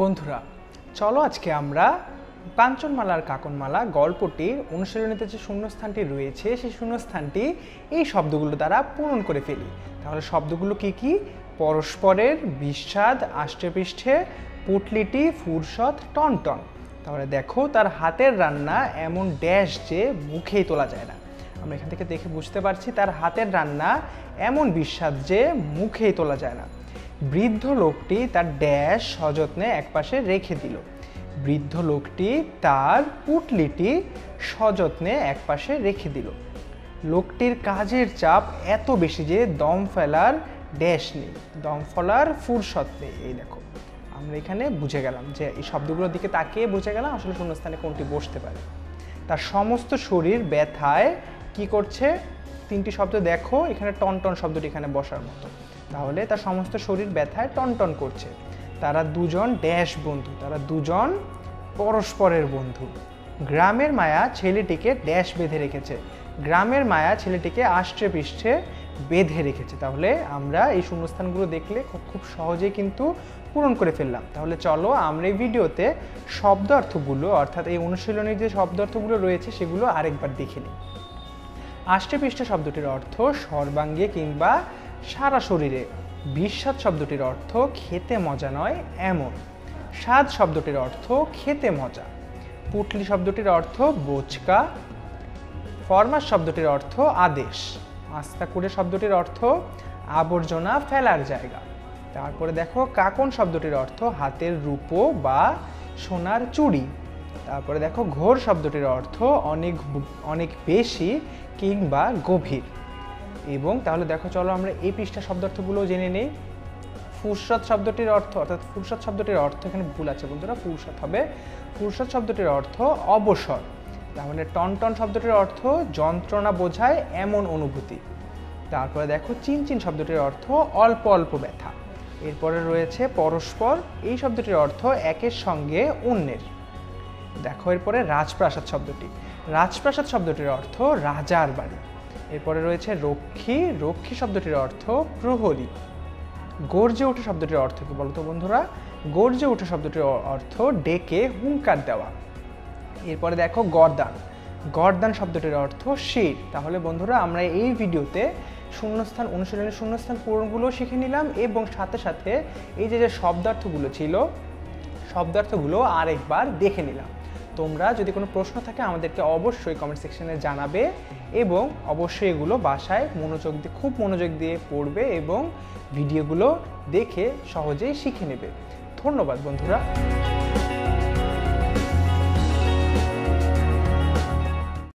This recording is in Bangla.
বন্ধুরা, চলো আজকে আমরা কাঞ্চনমালার কাকনমালা গল্পটির অনুশীলনীতে যে শূন্যস্থানটি রয়েছে, সেই শূন্যস্থানটি এই শব্দগুলো দ্বারা পূরণ করে ফেলি। তাহলে শব্দগুলো কি কি? পরস্পরের বিস্বাদ আষ্টেপৃষ্ঠে, পুটলিটি, ফুরসত, টনটন। তাহলে দেখো, তার হাতের রান্না এমন ড্যাশ যে মুখেই তোলা যায় না। আমরা এখান থেকে দেখে বুঝতে পারছি, তার হাতের রান্না এমন বিস্বাদ যে মুখেই তোলা যায় না। বৃদ্ধ লোকটি তার ড্যাশ সযত্নে একপাশে রেখে দিল। বৃদ্ধ লোকটি তার পুটলিটি সযত্নে একপাশে রেখে দিল। লোকটির কাজের চাপ এত বেশি যে দম ফেলার ড্যাশ নেই, দম ফেলার ফুরসত নেই। এই দেখো, আমরা এখানে বুঝে গেলাম যে এই শব্দগুলোর দিকে তাকিয়ে বুঝে গেলাম আসলে শূন্যস্থানে কোনটি বসতে পারে। তার সমস্ত শরীর ব্যথায় কি করছে? তিনটি শব্দ দেখো, এখানে টন টন শব্দটি এখানে বসার মতো। তাহলে তার সমস্ত শরীর ব্যথায় টনটন করছে। তারা দুজন ড্যাশ বন্ধু, তারা দুজন পরস্পরের বন্ধু। গ্রামের মায়া ছেলেটিকে ড্যাশ বেঁধে রেখেছে। গ্রামের মায়া ছেলেটিকে আষ্টে পৃষ্ঠে বেঁধে রেখেছে। তাহলে আমরা এই শূন্যস্থানগুলো দেখলে খুব সহজেই কিন্তু পূরণ করে ফেললাম। তাহলে চলো আমরা এই ভিডিওতে শব্দার্থগুলো, অর্থাৎ এই অনুশীলনের যে শব্দার্থগুলো রয়েছে সেগুলো আরেকবার দেখে নিই। আষ্টেপৃষ্ঠ শব্দটির অর্থ সর্বাঙ্গে কিংবা সারা শরীরে। বিস্বাদ শব্দটির অর্থ খেতে মজা নয়, এমন। স্বাদ শব্দটির অর্থ খেতে মজা। পুটলি শব্দটির অর্থ বোচকা। ফরমাস শব্দটির অর্থ আদেশ। আস্তাকুড়ে শব্দটির অর্থ আবর্জনা ফেলার জায়গা। তারপরে দেখো, কাকন শব্দটির অর্থ হাতের রূপো বা সোনার চুড়ি। তারপরে দেখো, ঘোর শব্দটির অর্থ অনেক অনেক বেশি কিংবা গভীর। এবং তাহলে দেখো, চলো আমরা এই পৃষ্ঠা শব্দার্থগুলো জেনে নেই। ফুরসত শব্দটির অর্থ, অর্থাৎ ফুরসত শব্দটির অর্থ, এখানে ভুল আছে বন্ধুরা, ফুরসত হবে। ফুরসত শব্দটির অর্থ অবসর। তাহলে টনটন শব্দটির অর্থ যন্ত্রণা বোঝায় এমন অনুভূতি। তারপরে দেখো চিনচিন শব্দটির অর্থ অল্প অল্প ব্যথা। এরপরে রয়েছে পরস্পর, এই শব্দটির অর্থ একের সঙ্গে অন্যের। দেখো এরপরে রাজপ্রাসাদ শব্দটি। রাজপ্রাসাদ শব্দটির অর্থ রাজার বাড়ি। এরপরে রয়েছে রক্ষী। রক্ষী শব্দটির অর্থ প্রহরী। গর্জে ওঠে শব্দটির অর্থ কি বলতো বন্ধুরা? গর্জে ওঠে শব্দটির অর্থ ডেকে হুঙ্কার দেওয়া। এরপরে দেখো গরদান। গরদান শব্দটির অর্থ শির। তাহলে বন্ধুরা, আমরা এই ভিডিওতে শূন্যস্থান অনুশীলনের শূন্যস্থান পূরণগুলো শিখে নিলাম এবং সাথে সাথে এই যে যে শব্দার্থগুলো ছিল, শব্দার্থগুলো আরেকবার দেখে নিলাম। তোমরা যদি কোনো প্রশ্ন থাকে আমাদেরকে অবশ্যই কমেন্ট সেকশনে জানাবে এবং অবশ্যই এগুলো বাসায় মনোযোগ দিয়ে, খুব মনোযোগ দিয়ে পড়বে এবং ভিডিওগুলো দেখে সহজেই শিখে নেবে। ধন্যবাদ বন্ধুরা।